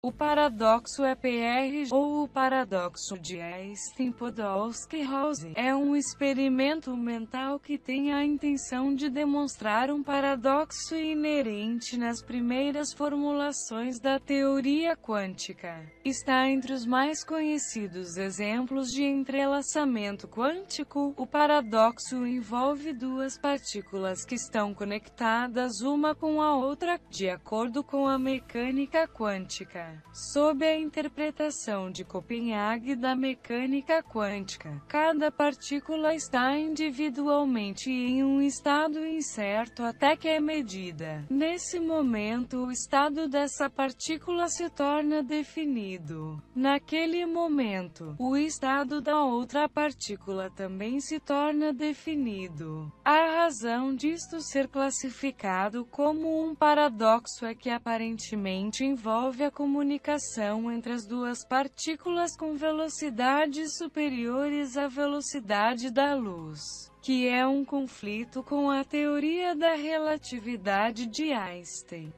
O paradoxo EPR, ou o paradoxo de Einstein-Podolsky-Rosen, é um experimento mental que tem a intenção de demonstrar um paradoxo inerente nas primeiras formulações da teoria quântica. Está entre os mais conhecidos exemplos de entrelaçamento quântico. O paradoxo envolve duas partículas que estão conectadas uma com a outra, de acordo com a mecânica sob a interpretação de Copenhague da mecânica quântica. Cada partícula está individualmente em um estado incerto até que é medida. Nesse momento, o estado dessa partícula se torna definido. Naquele momento, o estado da outra partícula também se torna definido. A razão disto ser classificado como um paradoxo é que aparentemente envolve a comunicação comunicação entre as duas partículas com velocidades superiores à velocidade da luz, que é um conflito com a teoria da relatividade de Einstein.